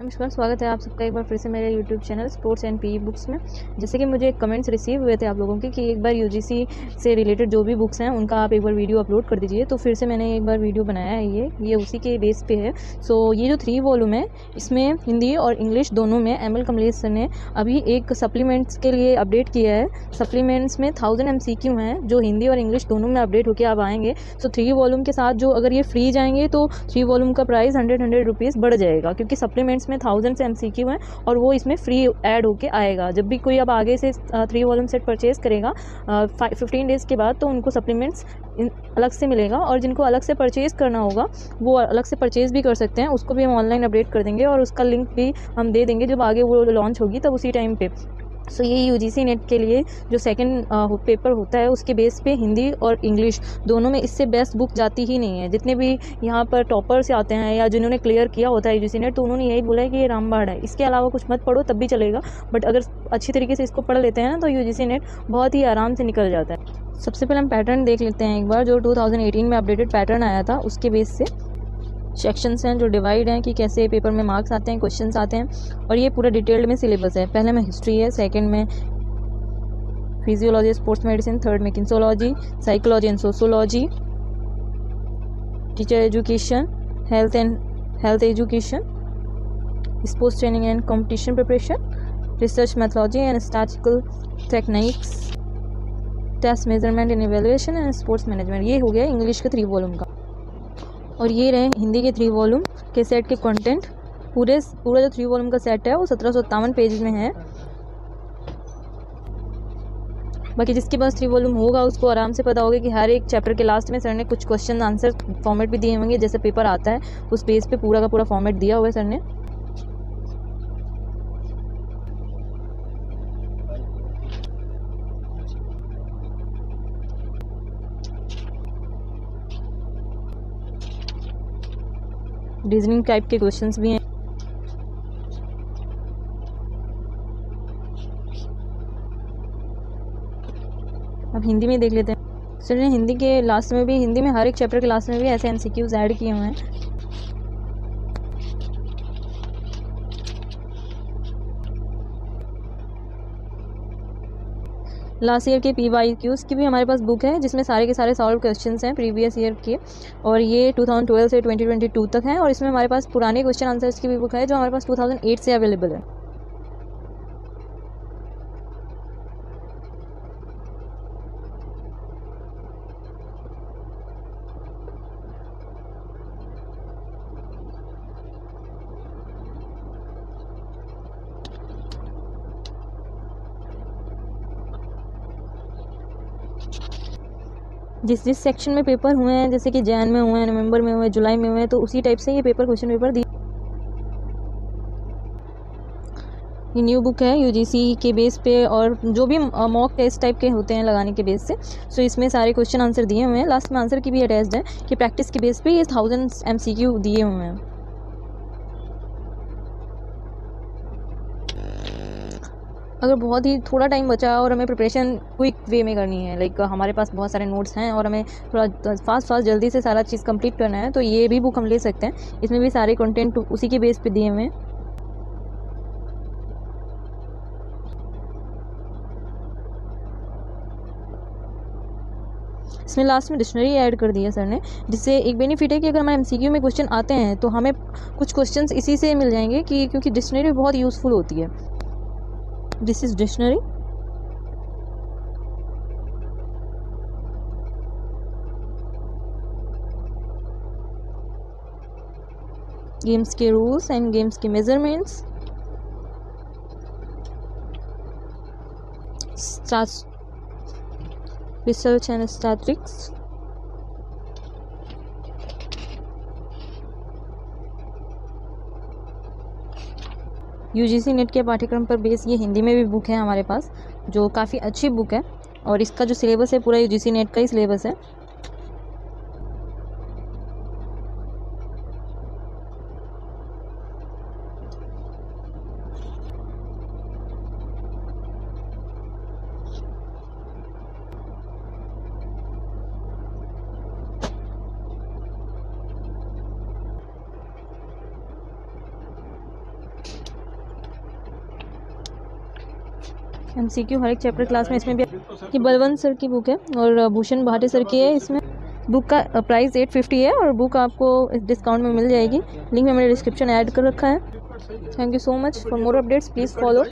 नमस्कार स्वागत है आप सबका एक बार फिर से मेरे YouTube channel sports and P books में। जैसे कि मुझे कमेंट्स रिसीव हुए थे आप लोगों के कि एक बार यूजीसी से रिलेटेड जो भी बुक्स हैं, उनका आप एक बार वीडियो अपलोड कर दीजिए। तो फिर से मैंने एक बार वीडियो बनाया है ये। ये उसी के बेस पे है। सो ये जो थ्री वॉलूम है, इसमें हिंदी और इंग्लिश दोनों में एम एल कमलेश सर ने अभी एक सप्लीमेंट्स के लिए अपडेट किया है। सप्लीमेंट्स में थाउज़ेंड एम सी क्यू हैं, जो हिंदी और इंग्लिश दोनों में अपडेट होकर आप आएँगे। सो थ्री वॉल्यूम के साथ जो अगर ये फ्री जाएँगे तो थ्री वॉलूम का प्राइस हंड्रेड हंड्रेड रुपीज़ बढ़ जाएगा, क्योंकि सप्लीमेंट्स में थाउज़ेंड से क्यू है और वो इसमें फ्री एड होके आएगा। जब भी कोई अब आगे से थ्री वॉल्यूम सेट परचेज करेगा फिफ्टीन डेज़ के बाद तो उनको सप्लीमेंट्स अलग से मिलेगा और जिनको अलग से परचेज़ करना होगा, वो अलग से परचेज़ भी कर सकते हैं। उसको भी हम ऑनलाइन अपडेट कर देंगे और उसका लिंक भी हम दे देंगे जब आगे वो लॉन्च होगी तब उसी टाइम पे। सो ये यू जी नेट के लिए जो सेकंड पेपर होता है, उसके बेस पे हिंदी और इंग्लिश दोनों में इससे बेस्ट बुक जाती ही नहीं है। जितने भी यहाँ पर टॉपर्स आते हैं या जिन्होंने क्लियर किया होता है यू जी सी नेट तो उन्होंने यही बोला है कि ये रामबाड़ है। इसके अलावा कुछ मत पढ़ो, तब भी चलेगा। बट अगर अच्छी तरीके से इसको पढ़ लेते हैं ना तो यू जी सी नेट बहुत ही आराम से निकल जाता है। सबसे पहले हम पैटर्न देख लेते हैं एक बार, जो 2018 में अपडेटेड पैटर्न आया था, उसके बेस से। सेक्शंस हैं जो डिवाइड हैं कि कैसे पेपर में मार्क्स आते हैं क्वेश्चंस आते हैं और ये पूरा डिटेल्ड में सिलेबस है। पहले में हिस्ट्री है सेकंड में फिजियोलॉजी स्पोर्ट्स मेडिसिन थर्ड में kinesiology psychology and sociology teacher education health and health education sports training and competition preparation research methodology and statistical techniques test measurement and evaluation and sports management ये हो गया English के three volume का। और ये रहे हिंदी के थ्री वॉल्यूम के सेट के कंटेंट पूरे पूरा जो थ्री वॉल्यूम का सेट है, वो सत्रह सौ सत्तावन पेज में है। बाकी जिसके पास थ्री वॉल्यूम होगा, उसको आराम से पता होगा कि हर एक चैप्टर के लास्ट में सर ने कुछ क्वेश्चन आंसर फॉर्मेट भी दिए होंगे। जैसे पेपर आता है, उस पेज पे पूरा का पूरा फॉर्मेट दिया हुआ है सर ने। रीजनिंग टाइप के क्वेश्चंस भी हैं। अब हिंदी में देख लेते हैं। ने हिंदी के लास्ट में भी, हिंदी में हर एक चैप्टर के लास्ट में भी ऐसे एनसीक्यूज ऐड किए हुए हैं। लास्ट ईयर के पी वाई क्यूज़ की भी हमारे पास बुक है, जिसमें सारे के सारे सॉल्व क्वेश्चन हैं प्रीवियस ईयर के, और ये 2012 से 2022 तक हैं, और इसमें हमारे पास पुराने क्वेश्चन आंसर्स की भी बुक है, जो हमारे पास 2008 से अवेलेबल है। जिस जिस सेक्शन में पेपर हुए हैं, जैसे कि जैन में हुए हैं, नवंबर में हुए हैं, जुलाई में हुए हैं तो उसी टाइप से ये पेपर क्वेश्चन पेपर दिए ये न्यू बुक है यूजीसी के बेस पे और जो भी मॉक टेस्ट टाइप के होते हैं लगाने के बेस से। सो इसमें सारे क्वेश्चन आंसर दिए हुए हैं। लास्ट में आंसर की भी अटैच्ड है कि प्रैक्टिस के बेस पे ये थाउज़ेंड एम दिए हुए हैं। अगर बहुत ही थोड़ा टाइम बचा और हमें प्रिपरेशन क्विक वे में करनी है लाइक हमारे पास बहुत सारे नोट्स हैं और हमें थोड़ा फास्ट फास्ट जल्दी से सारा चीज़ कंप्लीट करना है तो ये भी बुक हम ले सकते हैं। इसमें भी सारे कंटेंट उसी के बेस पे दिए हुए हैं। इसमें लास्ट में डिक्शनरी ऐड कर दिया सर ने, जिससे एक बेनिफिट है कि अगर हमारे एमसीक्यू में क्वेश्चन आते हैं तो हमें कुछ क्वेश्चंस इसी से मिल जाएँगे कि, क्योंकि डिक्शनरी बहुत यूज़फुल होती है। This is dictionary. गेम्स के रूल्स एंड गेम्स के measurements research and statistics UGC NET के पाठ्यक्रम पर बेस ये हिंदी में भी बुक है हमारे पास, जो काफ़ी अच्छी बुक है। और इसका जो सिलेबस है, पूरा यूजीसी नेट का ही सिलेबस है। एम सी क्यू हर एक चैप्टर क्लास में इसमें भी ये बलवंत सर की बुक है और भूषण भाटे सर की है इसमें। बुक का प्राइस एट फिफ्टी है और बुक आपको डिस्काउंट में मिल जाएगी। लिंक में मैंने डिस्क्रिप्शन ऐड कर रखा है। Thank you so much for more updates please follow